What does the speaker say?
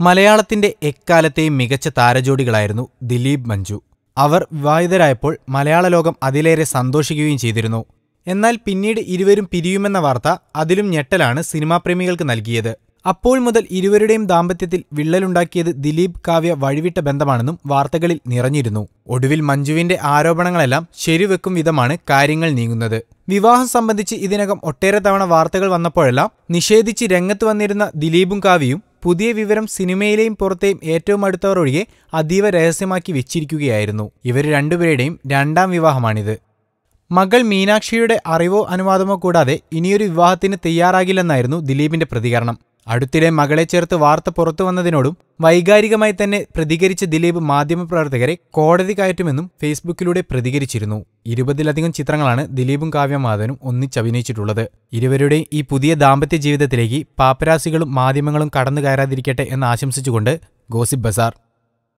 മലയാളത്തിന്റെ എക്കാലത്തെയും മികച്ച താരജോഡികളായിരുന്നു ദിലീപ് മഞ്ജു. അവർ വിവാഹിതരായപ്പോൾ മലയാള ലോകം അതിലേറെ സന്തോഷിക്കുകയും ചെയ്തിരുന്നു. എന്നാൽ പിന്നീട് ഇരുവരും പിരിയുമെന്ന വാർത്ത അതിലും ഞെട്ടലാണ് സിനിമാ പ്രേമികൾക്ക് നൽകിയത്. അപ്പോൾ മുതൽ ഇരുവരുടെയും ദാമ്പത്യത്തിൽ വിള്ളലുണ്ടാക്കിയത് ദിലീപ് കാവ്യ വഴിവിട്ട ബന്ധമാണെന്നും വാർത്തകളിൽ നിറഞ്ഞിരുന്നു. ഒടുവിൽ മഞ്ജുവിന്റെ ആരോപണങ്ങളെല്ലാം ശരിവെക്കും വിധമാണ് കാര്യങ്ങൾ നീങ്ങുന്നത്. വിവാഹം സംബന്ധിച്ച് ഇതിനകം ഒട്ടേറെ തവണ വാർത്തകൾ വന്നപ്പോഴെല്ലാം നിഷേധിച്ച് രംഗത്ത് വന്നിരുന്ന ദിലീപും കാവ്യയും പുതിയ വിവരം സിനിമയിലെയും പുറത്തെയും ഏറ്റവും അടുത്തവർ ഒഴികെ അതീവ രഹസ്യമാക്കി വെച്ചിരിക്കുകയായിരുന്നു. ഇവർ രണ്ടുപേരുടെയും രണ്ടാം വിവാഹമാണിത്. മകൾ മീനാക്ഷിയുടെ അറിവോ അനുവാദമോ കൂടാതെ ഇനിയൊരു വിവാഹത്തിന് തയ്യാറാകില്ലെന്നായിരുന്നു ദിലീപിന്റെ പ്രതികരണം. അടുത്തിടെ മകളെ ചേർത്ത് വാർത്ത പുറത്തു വന്നതിനോടും വൈകാരികമായി തന്നെ പ്രതികരിച്ച ദിലീപ് മാധ്യമപ്രവർത്തകരെ കോടതി കയറ്റുമെന്നും ഫേസ്ബുക്കിലൂടെ പ്രതികരിച്ചിരുന്നു. ഇരുപതിലധികം ചിത്രങ്ങളാണ് ദിലീപും കാവ്യമാധവനും ഒന്നിച്ചഭിനയിച്ചിട്ടുള്ളത് ഇരുവരുടെയും ഈ പുതിയ ദാമ്പത്യ ജീവിതത്തിലേക്ക് പാപ്പരാസികളും മാധ്യമങ്ങളും കടന്നു കയറാതിരിക്കട്ടെ എന്ന് ആശംസിച്ചുകൊണ്ട് ഗോസിപ്പ് ബസാർ.